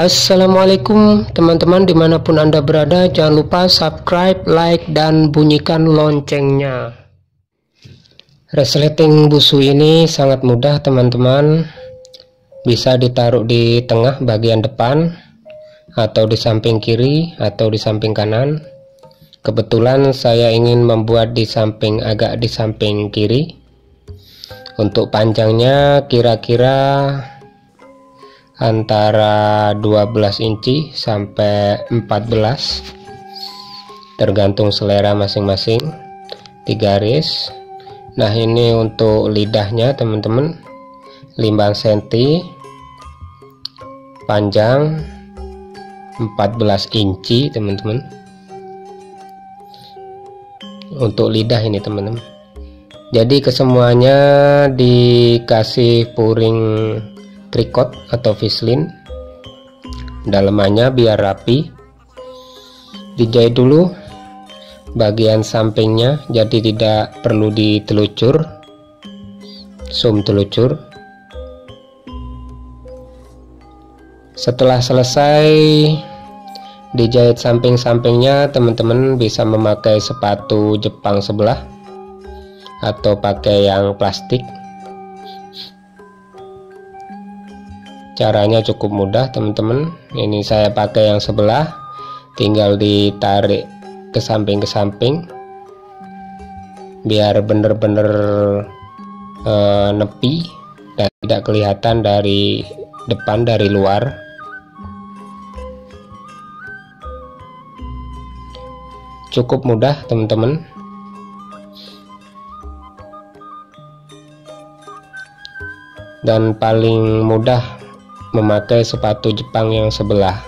Assalamualaikum teman-teman di mana pun anda berada jangan lupa subscribe like dan bunyikan loncengnya. Resleting busu ini sangat mudah teman-teman. Bisa ditaruh di tengah bagian depan atau di samping kiri atau di samping kanan. Kebetulan saya ingin membuat di samping agak di samping kiri. Untuk panjangnya kira-kira antara 12 inci sampai 14 tergantung selera masing-masing. Di garis nah ini untuk lidahnya teman-teman. 5 cm panjang 14 inci teman-teman. Untuk lidah ini teman-teman. Jadi kesemuanya dikasih puring tricot atau fislin dalamannya biar rapi. Dijahit dulu. Bagian sampingnya jadi tidak perlu ditelucur. Sum telucur. Setelah selesai dijahit samping-sampingnya teman-teman bisa memakai sepatu Jepang sebelah atau pakai yang plastik caranya cukup mudah teman-teman. Ini saya pakai yang sebelah. Tinggal ditarik ke samping ke samping biar bener-bener e, nepi dan tidak kelihatan dari depan dari luar. Cukup mudah teman-teman. Dan paling mudah memakai sepatu Jepang yang sebelah.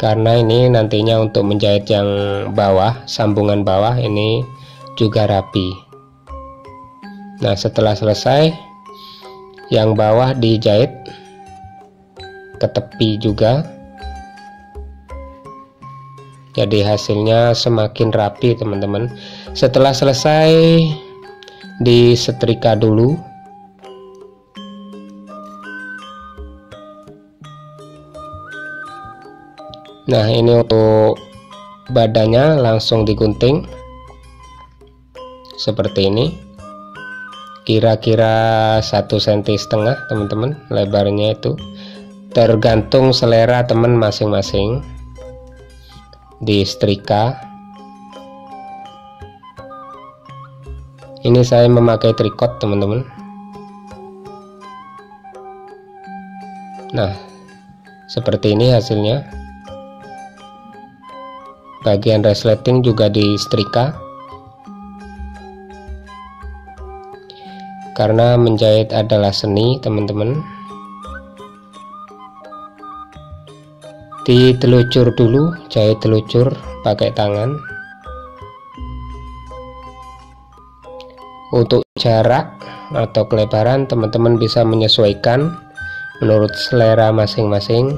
Karena ini nantinya untuk menjahit yang bawah sambungan bawah ini juga rapi. Nah setelah selesai yang bawah dijahit ke tepi juga. Jadi hasilnya semakin rapi teman-teman. Setelah selesai disetrika dulu nah ini untuk badannya langsung digunting seperti ini. Kira-kira satu senti setengah teman-teman lebarnya itu. Tergantung selera teman masing-masing. Di setrika. Ini saya memakai trikot teman-teman. Nah seperti ini hasilnya bagian resleting juga di setrika karena menjahit adalah seni teman-teman. Ditelucur dulu jahit telucur pakai tangan. Untuk jarak atau kelebaran teman-teman bisa menyesuaikan menurut selera masing-masing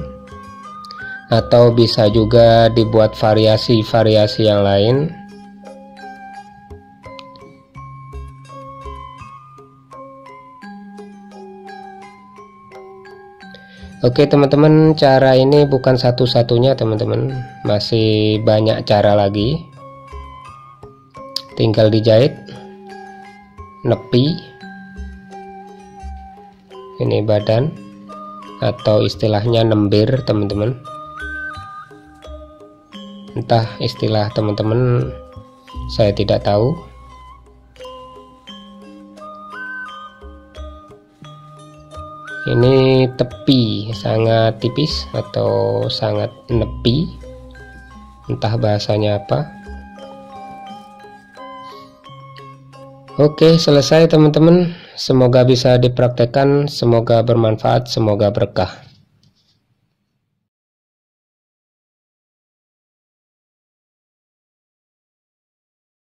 atau bisa juga dibuat variasi-variasi yang lain. Oke teman-teman cara ini bukan satu-satunya teman-teman. Masih banyak cara lagi. Tinggal dijahit nepi ini badan atau istilahnya nembir teman-teman entah istilah teman-teman saya tidak tahu. Ini tepi sangat tipis atau sangat nepi? Entah bahasanya apa? Oke selesai teman-teman. Semoga bisa dipraktekkan semoga bermanfaat semoga berkah